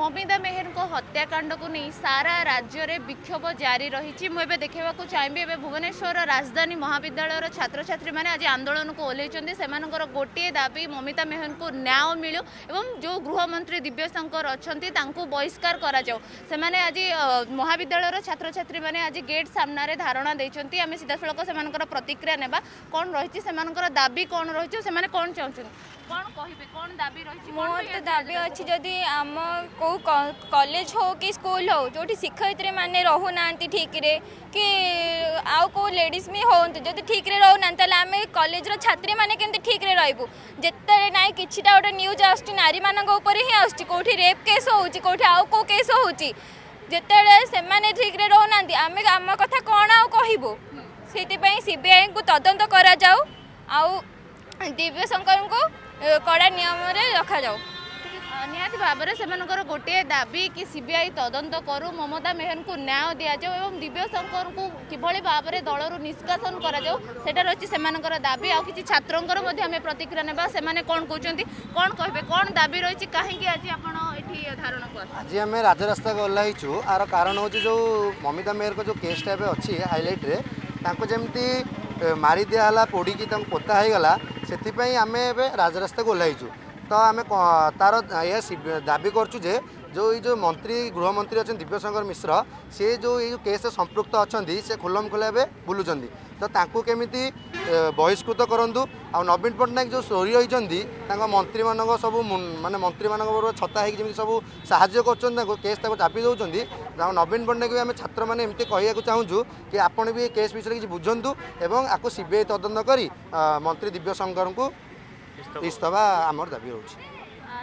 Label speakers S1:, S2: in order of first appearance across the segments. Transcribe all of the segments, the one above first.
S1: মমিদা মেহেরଙ୍କ হত্যাকাণ্ডକୁ ନେଇ ସାରା ରାଜ୍ୟରେ ବିକ୍ଷୋଭ ଜାରି ରହିଛି ମୁଁ ଏବେ ଦେଖାଇବାକୁ ଚାହିଁବି ଏବେ ଭୁବନେଶ୍ୱର ରାଜଧାନୀ ମହାବିଦ୍ୟାଳୟର ଛାତ୍ରଛାତ୍ରୀମାନେ ଆଜି ଆନ୍ଦୋଳନକୁ ଓହ୍ଲାଇଛନ୍ତି ସେମାନଙ୍କର ଗୋଟିଏ ଦାବି ମମିତା ମେହେରଙ୍କୁ ନ୍ୟାୟ ମିଳୁ ଏବଂ ଯେଉଁ ଗୃହମନ୍ତ୍ରୀ ଦିବ୍ୟଶଙ୍କର ଅଛନ୍ତି ତାଙ୍କୁ ବହିଷ୍କାର କରାଯାଉ ସେମାନେ ଆଜି ମହାବିଦ୍ୟାଳୟର ଛାତ୍ରଛାତ୍ରୀମାନେ ଆଜି ଗେଟ୍ ସାମ୍ନାରେ ଧାରଣା ଦେଇଛନ୍ତି ଆମେ ସିଧାସଳଖ ସେମାନଙ୍କର ପ୍ରତିକ୍ରିୟା ନେବା କ'ଣ ରହିଛି ସେମାନଙ୍କର ଦାବି କ'ଣ ରହିଛି ସେମାନେ କ'ଣ ଚାହୁଁଛନ୍ତି କ'ଣ କହିବେ କ'ଣ ଦାବି ରହିଛି
S2: ମୋର ତ ଦାବି ଅଛି ଯଦି ଆମ কেউ কলেজ হো কি স্কুল হো যেটি শিক্ষয়িত্রী মানে রহুনা ঠিকরে কি আউ কেউ লেডিজ বি হুম যদি ঠিকরে রহুনা তাহলে আমি কলেজর ছাত্রী মানে কেমতি ঠিকরে রহবু যেতে নাই কিছুটা গোটে নিউজ আসছে নারী মানক উপরে হি আসছে কোটি রেপ কেস হচ্ছে কোটি আউ কেউ কেস হচ্ছে যেতবে সে ঠিকরে রহুনা আমি আমার কথা কণ আউ কহবু সেইপাই সিবিআই কু তদন্ত করা যাও আউ দিব্যশঙ্কর
S1: কড়া নিয়মরে রখা যাও ନିହାତି ଭାବରେ ସେମାନଙ୍କର ଗୋଟିଏ ଦାବି କି ସିବିଆଇ ତଦନ୍ତ କରୁ ମମତା ମେହେରଙ୍କୁ ନ୍ୟାୟ ଦିଆଯାଉ ଏବଂ ଦିବ୍ୟ ଶଙ୍କରଙ୍କୁ କିଭଳି ଭାବରେ ଦଳରୁ ନିଷ୍କାସନ କରାଯାଉ ସେଟା ରହିଛି ସେମାନଙ୍କର ଦାବି ଆଉ କିଛି ଛାତ୍ରଙ୍କର ମଧ୍ୟ ଆମେ ପ୍ରତିକ୍ରିୟା ନେବା ସେମାନେ କ'ଣ କହୁଛନ୍ତି କ'ଣ କହିବେ କ'ଣ ଦାବି ରହିଛି କାହିଁକି ଆଜି ଆପଣ ଏଠି ଧାରଣାକୁ
S3: ଆଜି ଆମେ ରାଜରାସ୍ତାକୁ ଓହ୍ଲାଇଛୁ ଆର କାରଣ ହେଉଛି ଯେଉଁ ମମିତା ମେହେରଙ୍କ ଯେଉଁ କେସ୍ଟା ଏବେ ଅଛି ହାଇଲାଇଟ୍ରେ ତାଙ୍କୁ ଯେମିତି ମାରି ଦିଆହେଲା ପୋଡ଼ିକି ତାଙ୍କୁ ପୋତା ହୋଇଗଲା ସେଥିପାଇଁ ଆମେ ଏବେ ରାଜରାସ୍ତାକୁ ଓହ୍ଲାଇଛୁ ତ ଆମେ ତା'ର ଏହା ଦାବି କରୁଛୁ ଯେ ଯେଉଁ ଏଇ ଯେଉଁ ମନ୍ତ୍ରୀ ଗୃହମନ୍ତ୍ରୀ ଅଛନ୍ତି ଦିବ୍ୟଶଙ୍କର ମିଶ୍ର ସେ ଯେଉଁ ଏଇ ଯେଉଁ କେସ୍ରେ ସମ୍ପୃକ୍ତ ଅଛନ୍ତି ସେ ଖୋଲମ ଖୋଲା ଏବେ ବୁଲୁଛନ୍ତି ତ ତାଙ୍କୁ କେମିତି ବହିଷ୍କୃତ କରନ୍ତୁ ଆଉ ନବୀନ ପଟ୍ଟନାୟକ ଯେଉଁ ସୋରି ରହିଛନ୍ତି ତାଙ୍କ ମନ୍ତ୍ରୀମାନଙ୍କ ସବୁ ମାନେ ମନ୍ତ୍ରୀମାନଙ୍କ ଉପରେ ଛତା ହେଇକି ଯେମିତି ସବୁ ସାହାଯ୍ୟ କରୁଛନ୍ତି ତାଙ୍କୁ କେସ୍ ତାକୁ ଚାପି ଦେଉଛନ୍ତି ଆଉ ନବୀନ ପଟ୍ଟନାୟକ ବି ଆମେ ଛାତ୍ରମାନେ ଏମିତି କହିବାକୁ ଚାହୁଁଛୁ କି ଆପଣ ବି ଏ କେସ୍ ବିଷୟରେ କିଛି ବୁଝନ୍ତୁ ଏବଂ ଆକୁ ସିବିଆଇ ତଦନ୍ତ କରି ମନ୍ତ୍ରୀ ଦିବ୍ୟଶଙ୍କରଙ୍କୁ ଇସ୍ତଫା ଆମର ଦାବି
S1: ହେଉଛି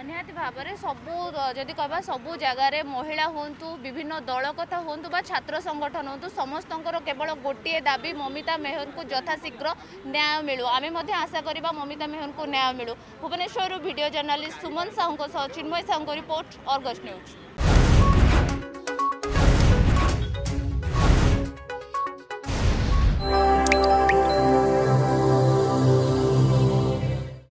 S1: ନିହାତି ଭାବରେ ସବୁ ଯଦି କହିବା ସବୁ ଜାଗାରେ ମହିଳା ହୁଅନ୍ତୁ ବିଭିନ୍ନ ଦଳ କଥା ହୁଅନ୍ତୁ ବା ଛାତ୍ର ସଂଗଠନ ହୁଅନ୍ତୁ ସମସ୍ତଙ୍କର କେବଳ ଗୋଟିଏ ଦାବି ମମିତା ମେହରଙ୍କୁ ଯଥାଶୀଘ୍ର ନ୍ୟାୟ ମିଳୁ ଆମେ ମଧ୍ୟ ଆଶା କରିବା ମମିତା ମେହରଙ୍କୁ ନ୍ୟାୟ ମିଳୁ ଭୁବନେଶ୍ୱରରୁ ଭିଡ଼ିଓ ଜର୍ଣ୍ଣାଲିଷ୍ଟ ସୁମନ ସାହୁଙ୍କ ସହ ଚିନ୍ମୟ ସାହୁଙ୍କ ରିପୋର୍ଟ ଅର୍ଗଷ୍ଟ ନ୍ୟୁଜ୍